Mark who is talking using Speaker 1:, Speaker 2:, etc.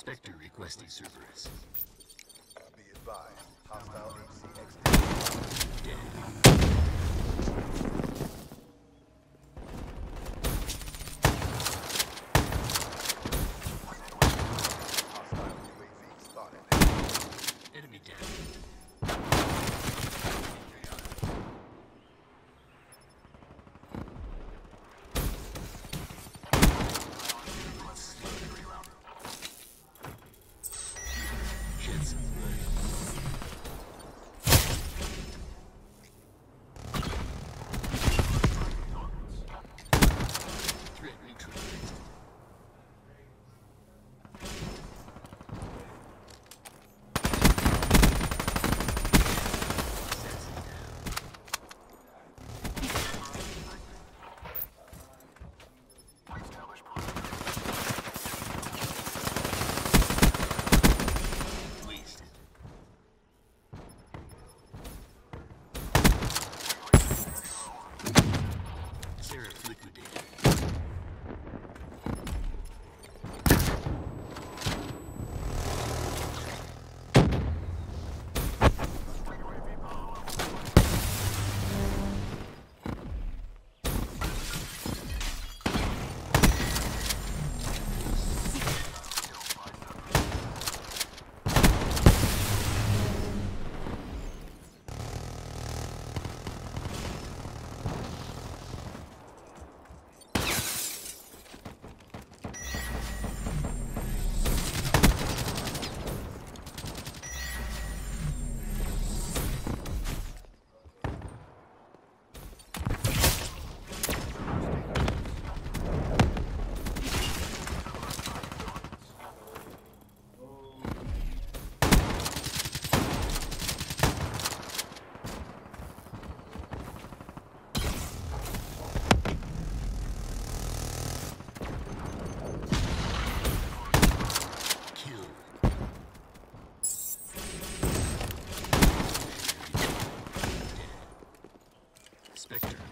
Speaker 1: Spectre requesting Cerberus. Spectre.